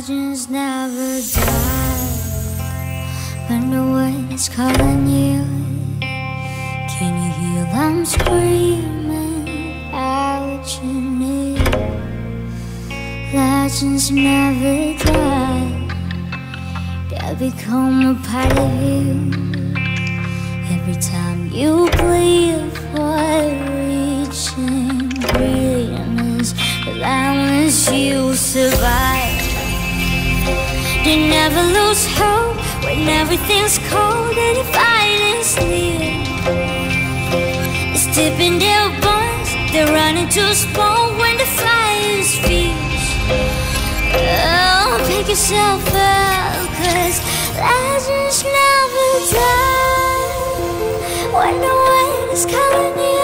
Legends never die. Wonder what's calling you. Can you hear them screaming out your name? Legends never die. They'll become a part of you. Every time you bleed for reaching greatness, as long as you survive. You never lose hope when everything's cold and your fighting's near. It's dipping their bones, they're running to spawn when the fire's fierce. Oh, pick yourself up, cause legends never die. When the wind is calling you,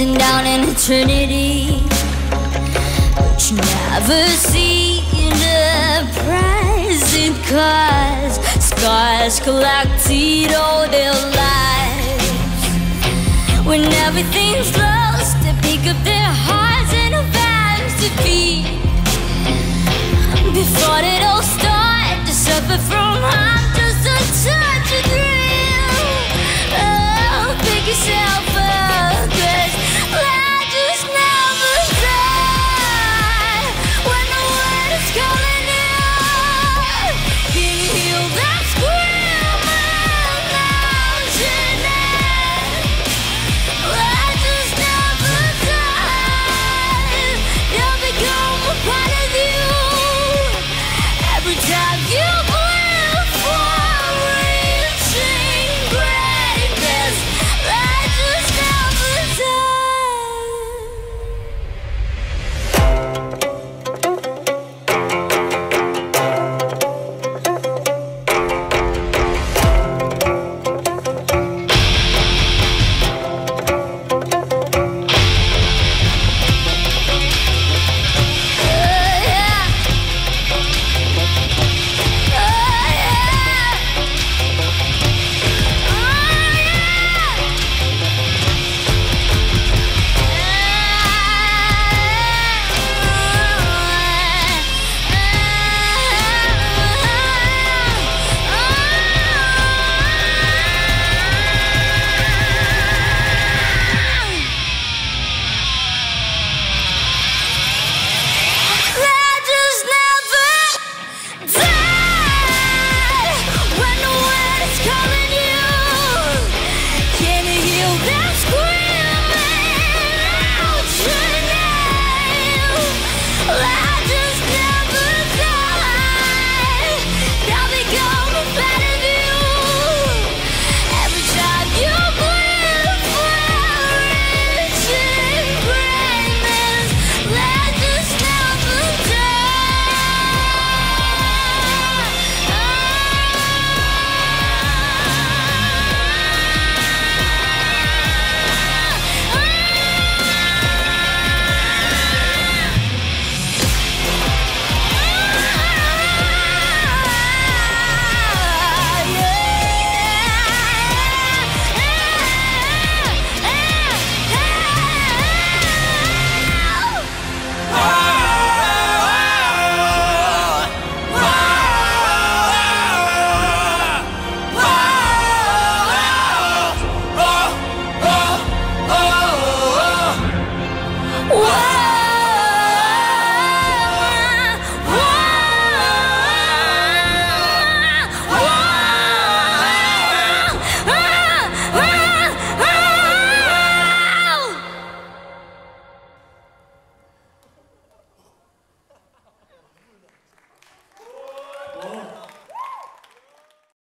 They're down in eternity, but you never see the it costs. Scars collected all their lives. When everything's lost, they pick up their hearts and avenge defeat. Before it all started to suffer from harm,